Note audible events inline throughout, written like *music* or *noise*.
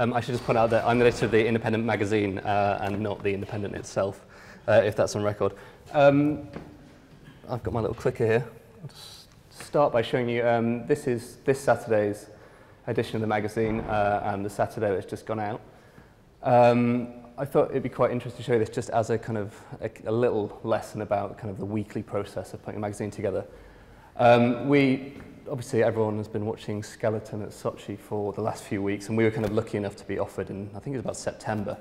Um, I should just point out that I'm the editor of the Independent magazine uh, and not the Independent itself, uh, if that's on record. Um, I've got my little clicker here. I'll just start by showing you, um, this is this Saturday's edition of the magazine uh, and the Saturday that's just gone out. Um, I thought it'd be quite interesting to show you this just as a kind of a, a little lesson about kind of the weekly process of putting a magazine together. Um, we, obviously everyone has been watching Skeleton at Sochi for the last few weeks and we were kind of lucky enough to be offered in, I think it was about September,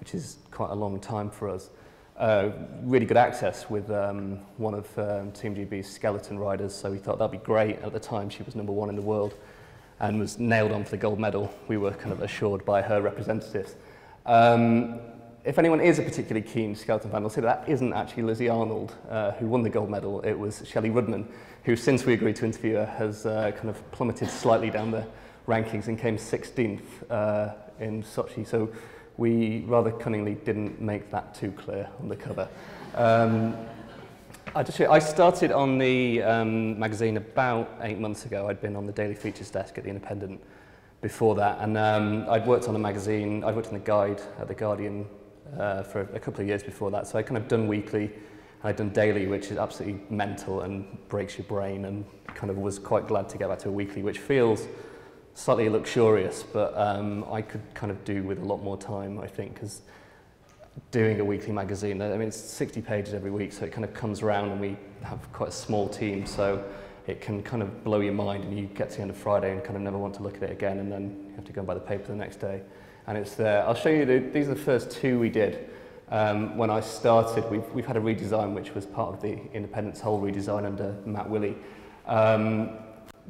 which is quite a long time for us. Uh, really good access with um, one of um, Team GB's skeleton riders, so we thought that'd be great. At the time, she was number one in the world and was nailed on for the gold medal. We were kind of assured by her representatives. Um, if anyone is a particularly keen skeleton fan, I'll say that, isn't actually Lizzy Yarnold uh, who won the gold medal. It was Shelley Rudman, who since we agreed to interview her has uh, kind of plummeted slightly down the rankings and came 16th uh, in Sochi. So we rather cunningly didn't make that too clear on the cover. Um, I, just, I started on the um, magazine about eight months ago. I'd been on the daily features desk at The Independent before that. And um, I'd worked on the magazine, I'd worked on the guide at The Guardian uh, for a couple of years before that. So I kind of done weekly and I'd done daily, which is absolutely mental and breaks your brain and kind of was quite glad to get back to a weekly, which feels slightly luxurious, but um, I could kind of do with a lot more time, I think, because doing a weekly magazine, I mean, it's 60 pages every week, so it kind of comes around and we have quite a small team, so it can kind of blow your mind and you get to the end of Friday and kind of never want to look at it again and then you have to go and buy the paper the next day. And it's there. I'll show you, the, these are the first two we did. Um, when I started, we've, we've had a redesign which was part of the Independent's whole redesign under Matt Willey. Um,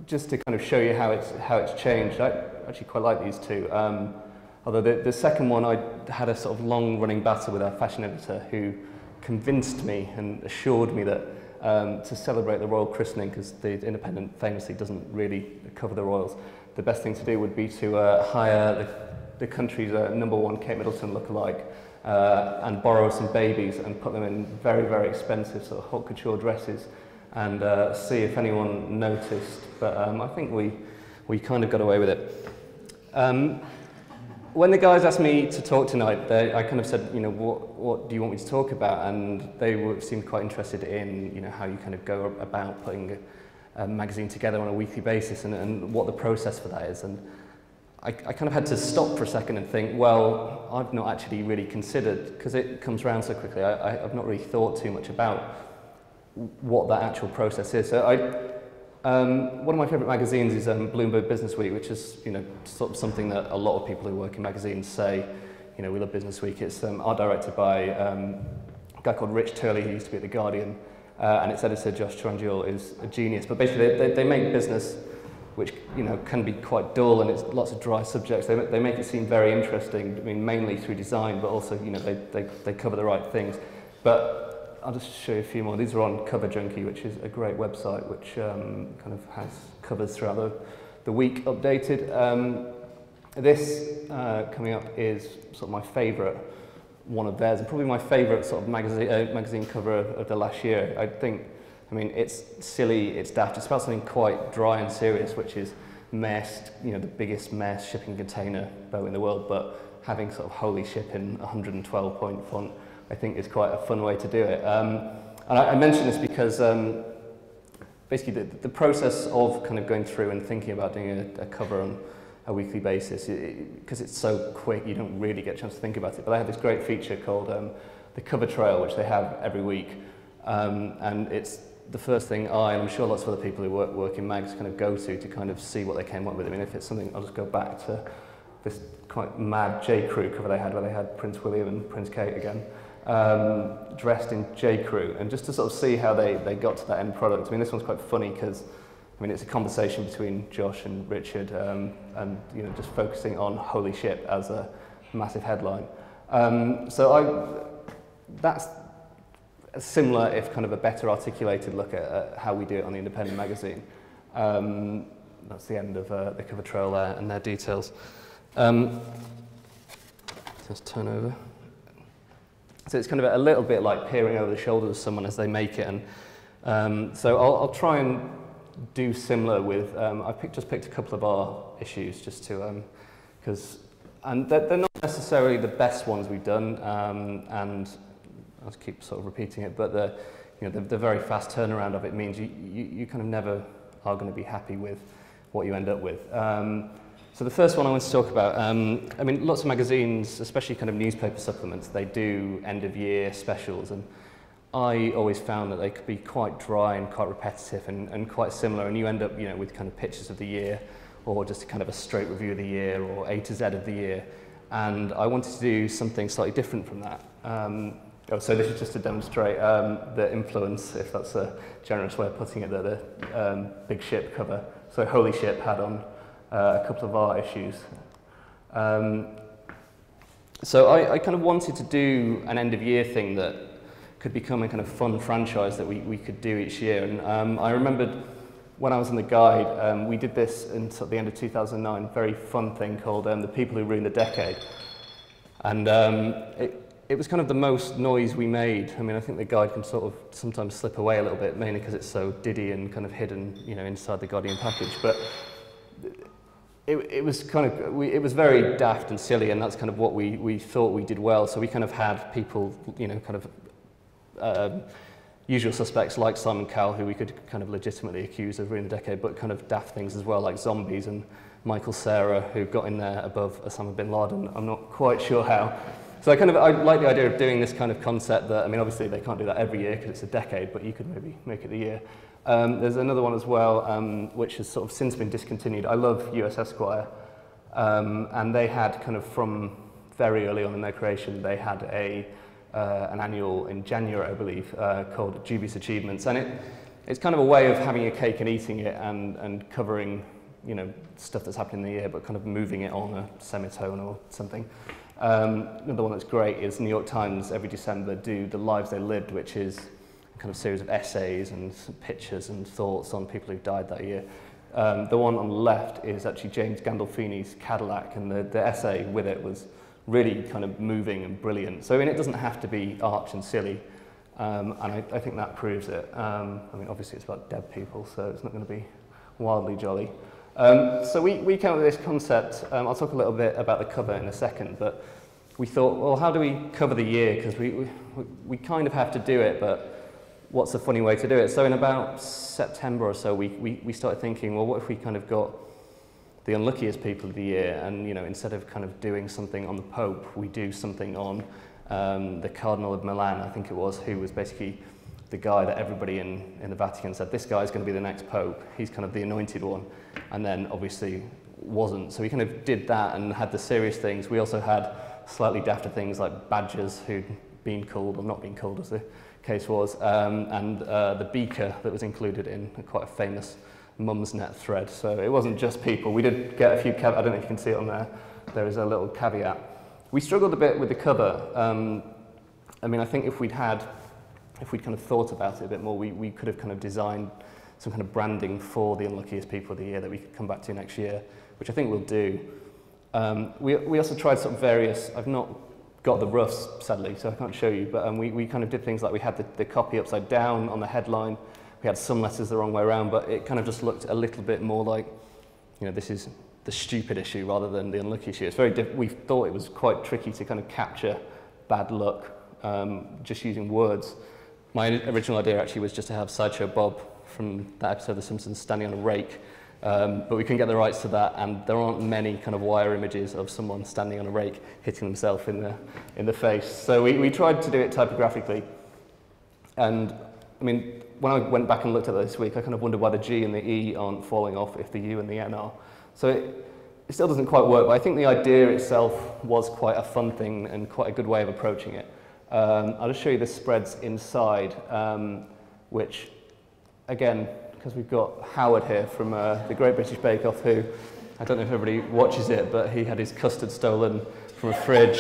just to kind of show you how it's, how it's changed, I actually quite like these two. Um, although the, the second one, I had a sort of long running battle with our fashion editor who convinced me and assured me that um, to celebrate the royal christening, because the Independent famously doesn't really cover the royals, the best thing to do would be to uh, hire the, the country's uh, number one Kate Middleton lookalike uh, and borrow some babies and put them in very, very expensive sort of haute couture dresses and uh, see if anyone noticed. But um, I think we, we kind of got away with it. Um, when the guys asked me to talk tonight, they, I kind of said, you know, what, what do you want me to talk about? And they were, seemed quite interested in, you know, how you kind of go about putting a, magazine together on a weekly basis and, and what the process for that is. And I, I kind of had to stop for a second and think, well, I've not actually really considered, because it comes around so quickly, I, I, I've not really thought too much about what that actual process is. So I, um, one of my favourite magazines is um, Bloomberg Business Week, which is you know sort of something that a lot of people who work in magazines say. You know, we love Business Week. It's um, art directed by um, a guy called Rich Turley, who used to be at The Guardian, uh, and its editor, Josh Tyrangiel, is a genius. But basically, they, they, they make business which you know can be quite dull and it's lots of dry subjects. They, they make it seem very interesting, I mean, mainly through design, but also you know they, they, they cover the right things. But I'll just show you a few more. These are on Cover Junkie, which is a great website which um, kind of has covers throughout the, the week updated. Um, this uh, coming up is sort of my favourite one of theirs, and probably my favourite sort of magazine, uh, magazine cover of, of the last year. I think, I mean, it's silly, it's daft. It's about something quite dry and serious, which is Maersk, you know, the biggest Maersk shipping container boat in the world, but having sort of holy ship in 112 point font I think is quite a fun way to do it. Um, and I, I mention this because um, basically the, the process of kind of going through and thinking about doing a, a cover on a weekly basis, because it, it's so quick, you don't really get a chance to think about it. But I have this great feature called um, the cover trail, which they have every week. Um, and it's the first thing I, and I'm sure lots of other people who work, work in mags kind of go to to kind of see what they came up with. I mean, if it's something, I'll just go back to this quite mad J. Crew cover they had, where they had Prince William and Prince Kate again um, dressed in J. Crew, and just to sort of see how they, they got to that end product. I mean, this one's quite funny because, I mean, it's a conversation between Josh and Richard, um, and you know, just focusing on Holy Ship as a massive headline. Um, so I, that's similar, if kind of a better articulated look at, at how we do it on the Independent magazine. Um, that's the end of uh, the cover trail there and their details. Um, let's turn over. So it's kind of a little bit like peering over the shoulder of someone as they make it. And um, so I'll, I'll try and do similar with, um, I picked, just picked a couple of our issues just to, because and they're, they're, not necessarily the best ones we've done, um, and I'll keep sort of repeating it, but the, you know, the, the very fast turnaround of it means you, you, you kind of never are going to be happy with what you end up with. Um, so the first one I want to talk about, um, I mean, lots of magazines, especially kind of newspaper supplements, they do end of year specials, and I always found that they could be quite dry and quite repetitive and, and quite similar, and you end up, you know, with kind of pictures of the year, or just kind of a straight review of the year, or A to Z of the year. And I wanted to do something slightly different from that. Um, oh, so this is just to demonstrate um, the influence, if that's a generous way of putting it, that the um, Big Ship cover, so Holy Ship had on uh, a couple of our issues. Um, so I, I kind of wanted to do an end of year thing that could become a kind of fun franchise that we, we could do each year. And um, I remembered when I was in the guide, um, we did this until the end of 2009, very fun thing called um, The People Who Ruined the Decade. And it, it was kind of the most noise we made. I mean, I think the guide can sort of sometimes slip away a little bit, mainly because it's so diddy and kind of hidden, you know, inside the Guardian package. But it, it was kind of, we, it was very daft and silly, and that's kind of what we, we thought we did well. So we kind of had people, you know, kind of um, usual suspects like Simon Cowell, who we could kind of legitimately accuse of ruining the decade, but kind of daft things as well, like zombies and Michael Cera, who got in there above Osama bin Laden. I'm not quite sure how. So I kind of I like the idea of doing this kind of concept that, I mean, obviously they can't do that every year because it's a decade, but you could maybe make it a year. Um, there's another one as well, um, which has sort of since been discontinued. I love US Esquire, um, and they had kind of from very early on in their creation, they had a uh, an annual in January, I believe, uh, called Dubious Achievements. And it, it's kind of a way of having a cake and eating it and, and covering you know, stuff that's happening in the year, but kind of moving it on a semitone or something. Um, another one that's great is New York Times every December do The Lives They Lived, which is a kind of series of essays and pictures and thoughts on people who died that year. Um, the one on the left is actually James Gandolfini's Cadillac, and the, the essay with it was really kind of moving and brilliant. So I mean, it doesn't have to be arch and silly, um, and I, I think that proves it. Um, I mean, obviously it's about dead people, so it's not going to be wildly jolly. Um, so we, we came up with this concept. Um, I'll talk a little bit about the cover in a second, but we thought, well, how do we cover the year? Because we, we, we kind of have to do it, but what's a funny way to do it? So in about September or so, we, we, we started thinking, well, what if we kind of got the unluckiest people of the year. And, you know, instead of kind of doing something on the Pope, we do something on um, the Cardinal of Milan, I think it was, who was basically the guy that everybody in, in the Vatican said, this guy is going to be the next Pope. He's kind of the anointed one. And then obviously wasn't. So we kind of did that and had the serious things. We also had slightly dafter things like badgers who'd been called or not been called as the case was, um, and uh, the beaker that was included in quite a famous Mumsnet thread. So it wasn't just people. We did get a few, I don't know if you can see it on there. There is a little caveat. We struggled a bit with the cover. Um, I mean, I think if we'd had, if we'd kind of thought about it a bit more, we, we could have kind of designed some kind of branding for the unluckiest people of the year that we could come back to next year, which I think we'll do. Um, we, we also tried of various, I've not got the roughs, sadly, so I can't show you, but um, we, we kind of did things like we had the, the copy upside down on the headline, we had some letters the wrong way around, but it kind of just looked a little bit more like, you know, this is the stupid issue rather than the unlucky issue. It's very we thought it was quite tricky to kind of capture bad luck um, just using words. My original idea actually was just to have Sideshow Bob from that episode of The Simpsons standing on a rake, um, but we couldn't get the rights to that, and there aren't many kind of wire images of someone standing on a rake hitting themselves in the, in the face. So we, we tried to do it typographically, and I mean, when I went back and looked at it this week, I kind of wondered why the G and the E aren't falling off if the U and the N are. So it, it still doesn't quite work, but I think the idea itself was quite a fun thing and quite a good way of approaching it. Um, I'll just show you the spreads inside, um, which, again, because we've got Howard here from uh, the Great British Bake Off, who, I don't know if everybody watches it, but he had his custard stolen from a fridge.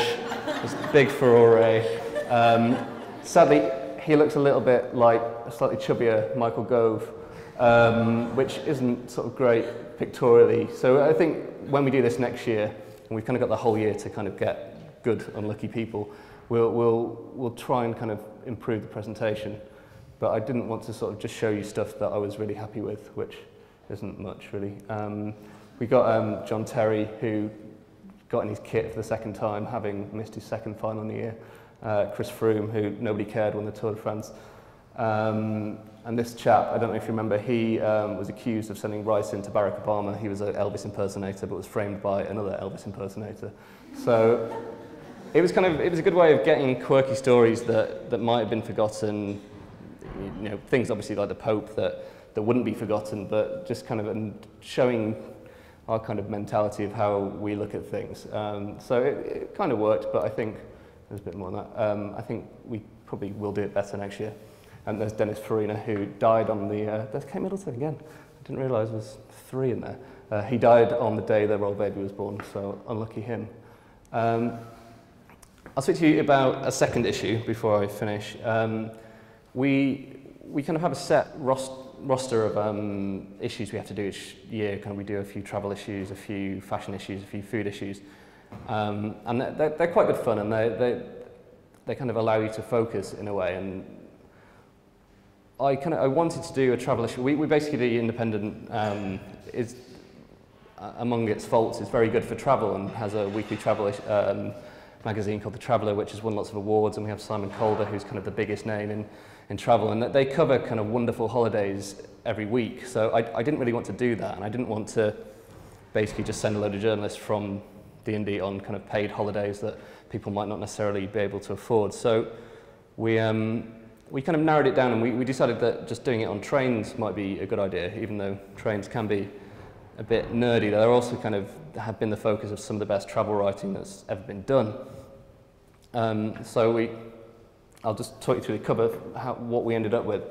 this big furore. Um, sadly, he looks a little bit like a slightly chubbier Michael Gove, um, which isn't sort of great pictorially. So I think when we do this next year, and we've kind of got the whole year to kind of get good, unlucky people, we'll, we'll, we'll try and kind of improve the presentation. But I didn't want to sort of just show you stuff that I was really happy with, which isn't much really. Um, we got um, John Terry, who got in his kit for the second time, having missed his second final in the year. Uh, Chris Froome, who nobody cared won the Tour de France. Um, and this chap, I don't know if you remember, he um, was accused of sending ricin to Barack Obama. He was an Elvis impersonator, but was framed by another Elvis impersonator. So it was kind of it was a good way of getting quirky stories that, that might have been forgotten. You know, things obviously like the Pope that, that wouldn't be forgotten, but just kind of showing our kind of mentality of how we look at things. Um, so it, it kind of worked, but I think there's a bit more than that. Um, I think we probably will do it better next year. And there's Dennis Farina, who died on the... Uh, there's Kate Middleton again. I didn't realise was three in there. Uh, he died on the day the royal baby was born, so unlucky him. Um, I'll speak to you about a second issue before I finish. Um, we, we kind of have a set roster roster of um, issues we have to do each year. Kind of we do a few travel issues, a few fashion issues, a few food issues. Um, and they're, they're quite good fun and they, they, they kind of allow you to focus in a way. And I kind of I wanted to do a travel issue. We, we basically the independent um, is among its faults is very good for travel and has a weekly travel um, magazine called The Traveller, which has won lots of awards. And we have Simon Calder, who's kind of the biggest name in, in travel. And that they cover kind of wonderful holidays every week. So I, I didn't really want to do that. And I didn't want to basically just send a load of journalists from D&D on kind of paid holidays that people might not necessarily be able to afford. So we, um, we kind of narrowed it down and we, we decided that just doing it on trains might be a good idea, even though trains can be a bit nerdy. They're also kind of have been the focus of some of the best travel writing that's ever been done. Um, so we, I'll just talk you through the cover, how, what we ended up with.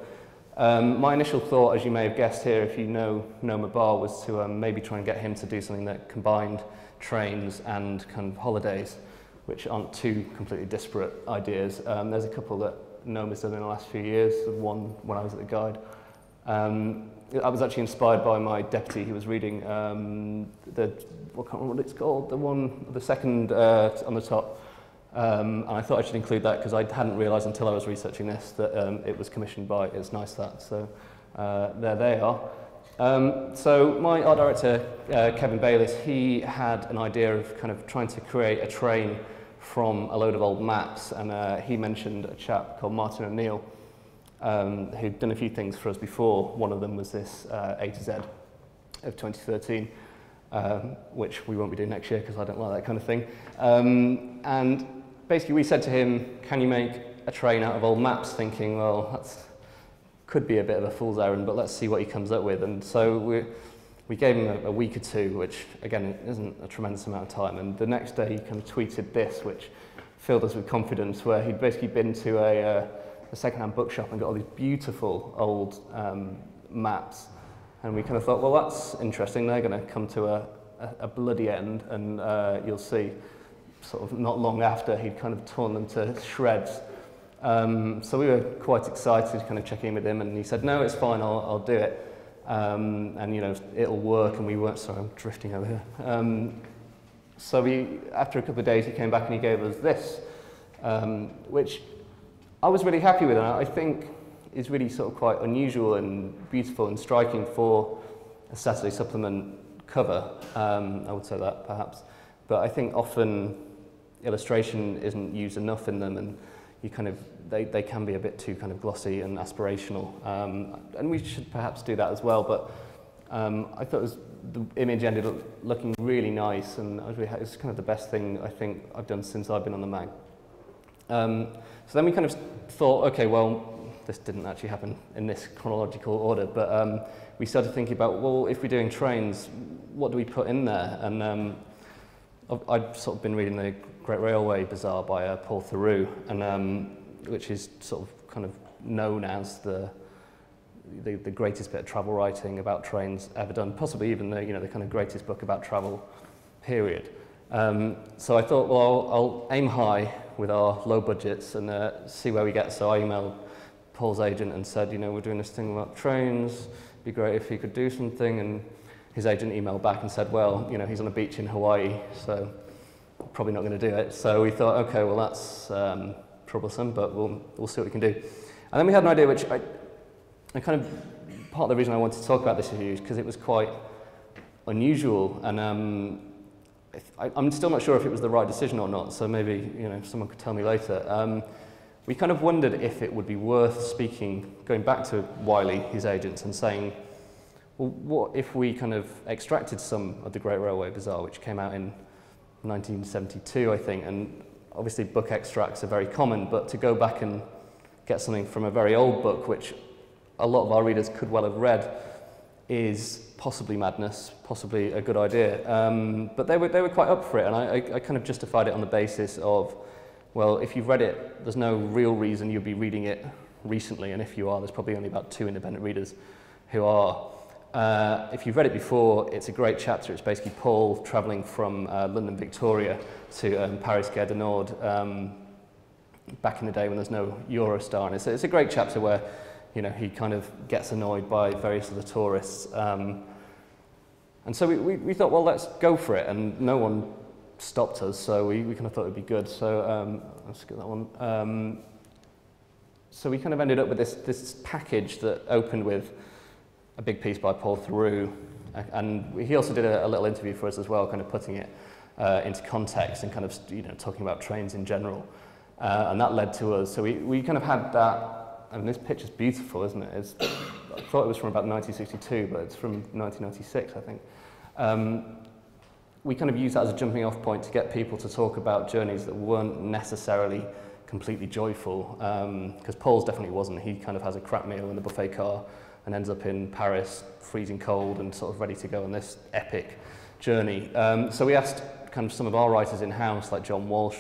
Um, my initial thought, as you may have guessed here, if you know Noma Bar, was to um, maybe try and get him to do something that combined trains and kind of holidays, which aren't two completely disparate ideas. Um, there's a couple that Noam has done in the last few years, one when I was at the Guide. Um, I was actually inspired by my deputy. He was reading um, the, what can't remember what it's called, the one, the second uh, on the top. Um, and I thought I should include that because I hadn't realised until I was researching this that um, it was commissioned by It's Nice That. So uh, there they are. Um, so my art director, uh, Kevin Bayliss, he had an idea of kind of trying to create a train from a load of old maps, and uh, he mentioned a chap called Martin O'Neill, um, who'd done a few things for us before. One of them was this uh, A to Z of 2013, um, which we won't be doing next year because I don't like that kind of thing. Um, and basically we said to him, can you make a train out of old maps, thinking, well, that's could be a bit of a fool's errand, but let's see what he comes up with. And so we, we gave him a, a week or two, which again isn't a tremendous amount of time. And the next day he kind of tweeted this, which filled us with confidence, where he'd basically been to a, uh, a second-hand bookshop and got all these beautiful old um, maps. And we kind of thought, well, that's interesting. They're going to come to a, a, a bloody end, and uh, you'll see sort of not long after he'd kind of torn them to shreds. Um, so we were quite excited to kind of check in with him, and he said, no, it's fine, I'll, I'll do it. Um, and, you know, it'll work, and we weren't, sorry, I'm drifting over here. Um, so we, after a couple of days, he came back and he gave us this, um, which I was really happy with, and I think it's really sort of quite unusual and beautiful and striking for a Saturday supplement cover. Um, I would say that, perhaps. But I think often illustration isn't used enough in them, and you kind of they, they can be a bit too kind of glossy and aspirational. Um, and we should perhaps do that as well. But um, I thought it was, the image ended up looking really nice, and I was kind of the best thing I think I've done since I've been on the mag. Um, so then we kind of thought, okay, well, this didn't actually happen in this chronological order, but um, we started thinking about, well, if we're doing trains, what do we put in there? And um, I'd sort of been reading the Great Railway Bazaar by uh, Paul Theroux, and um, which is sort of kind of known as the, the, the greatest bit of travel writing about trains ever done, possibly even the, you know, the kind of greatest book about travel, period. Um, so I thought, well, I'll, I'll aim high with our low budgets and uh, see where we get. So I emailed Paul's agent and said, you know, we're doing this thing about trains. It'd be great if he could do something. And his agent emailed back and said, well, you know, he's on a beach in Hawaii, so probably not going to do it. So we thought, okay, well, that's um, troublesome, but we'll, we'll see what we can do. And then we had an idea which I, I kind of, part of the reason I wanted to talk about this issue is because it was quite unusual. And um, I, I'm still not sure if it was the right decision or not, so maybe you know someone could tell me later. Um, we kind of wondered if it would be worth speaking, going back to Wylie, his agents, and saying, well, what if we kind of extracted some of the Great Railway Bazaar, which came out in 1972, I think, and obviously book extracts are very common, but to go back and get something from a very old book, which a lot of our readers could well have read, is possibly madness, possibly a good idea. Um, but they were, they were quite up for it, and I, I, I kind of justified it on the basis of, well, if you've read it, there's no real reason you'd be reading it recently, and if you are, there's probably only about two independent readers who are. Uh, if you've read it before, it's a great chapter. It's basically Paul travelling from uh, London Victoria to um, Paris Gare du Nord um, back in the day when there's no Eurostar. And it's, it's a great chapter where you know, he kind of gets annoyed by various other tourists. Um, and so we, we, we thought, well, let's go for it. And no one stopped us, so we, we kind of thought it'd be good. So um, let's get that one. Um, so we kind of ended up with this, this package that opened with a big piece by Paul Theroux. And he also did a, a little interview for us as well, kind of putting it uh, into context and kind of you know, talking about trains in general. Uh, and that led to us. So we, we kind of had that I mean, this picture's beautiful, isn't it? It's, *coughs* I thought it was from about 1962, but it's from 1996, I think. Um, we kind of use that as a jumping off point to get people to talk about journeys that weren't necessarily completely joyful, because um, Paul's definitely wasn't. He kind of has a crap meal in the buffet car and ends up in Paris, freezing cold and sort of ready to go on this epic journey. Um, so we asked kind of some of our writers in-house, like John Walsh,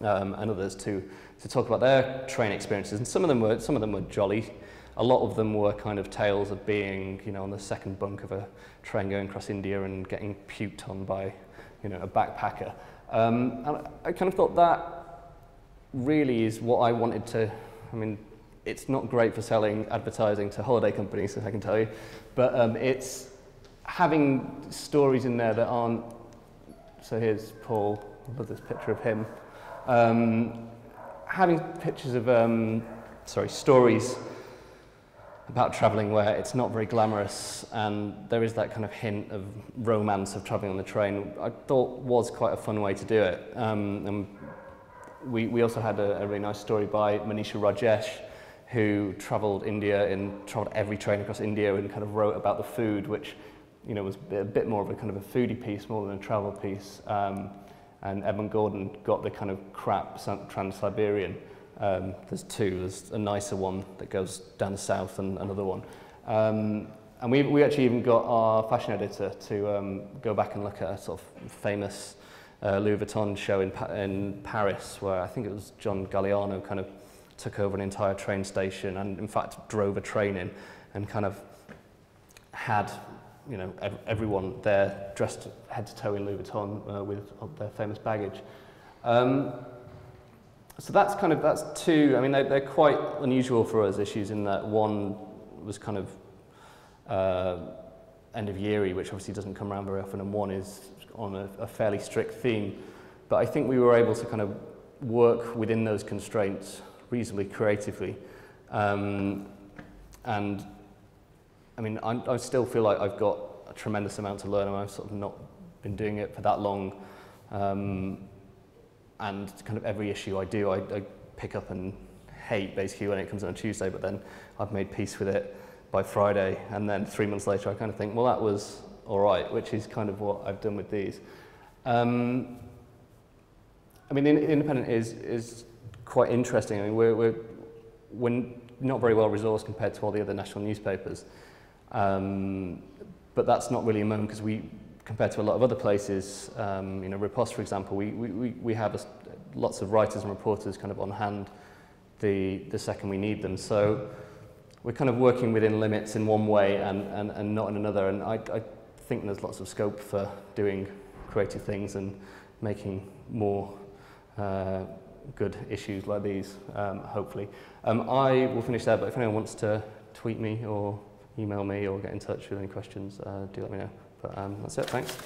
um, and others, to to talk about their train experiences. And some of them were, some of them were jolly. A lot of them were kind of tales of being, you know, on the second bunk of a train going across India and getting puked on by, you know, a backpacker. Um, and I kind of thought that really is what I wanted to, I mean, it's not great for selling advertising to holiday companies, if I can tell you, but um, it's having stories in there that aren't, so here's Paul, I love this picture of him. Um, having pictures of, um, sorry, stories about travelling where it's not very glamorous and there is that kind of hint of romance of travelling on the train, I thought was quite a fun way to do it. Um, and we, we also had a, a really nice story by Monisha Rajesh, who travelled India and travelled every train across India and kind of wrote about the food, which you know was a bit more of a kind of a foodie piece more than a travel piece. Um, and Evan Gordon got the kind of crap Trans-Siberian. Um, there's two, there's a nicer one that goes down south and another one. Um, and we, we actually even got our fashion editor to um, go back and look at a sort of famous uh, Louis Vuitton show in, pa in Paris where I think it was John Galliano kind of took over an entire train station and in fact drove a train in and kind of had you know, ev everyone there dressed head to toe in Louis Vuitton uh, with their famous baggage. Um, so that's kind of, that's two, I mean, they, they're quite unusual for us issues in that one was kind of uh, end of yeary, which obviously doesn't come around very often, and one is on a, a fairly strict theme. But I think we were able to kind of work within those constraints reasonably creatively. Um, and I mean, I, I still feel like I've got a tremendous amount to learn and I've sort of not been doing it for that long. Um, and kind of every issue I do, I, I pick up and hate basically when it comes on Tuesday, but then I've made peace with it by Friday. And then three months later, I kind of think, well, that was all right, which is kind of what I've done with these. Um, I mean, independent is, is quite interesting. I mean, we're, we're, we're not very well resourced compared to all the other national newspapers. Um, but that's not really a moment because we, compared to a lot of other places, um, you know, Riposte, for example, we, we, we have a, lots of writers and reporters kind of on hand the, the second we need them. So we're kind of working within limits in one way and, and, and not in another. And I, I think there's lots of scope for doing creative things and making more uh, good issues like these, um, hopefully. Um, I will finish there, but if anyone wants to tweet me or email me or get in touch with any questions, uh, do let me know. But um, that's it, thanks.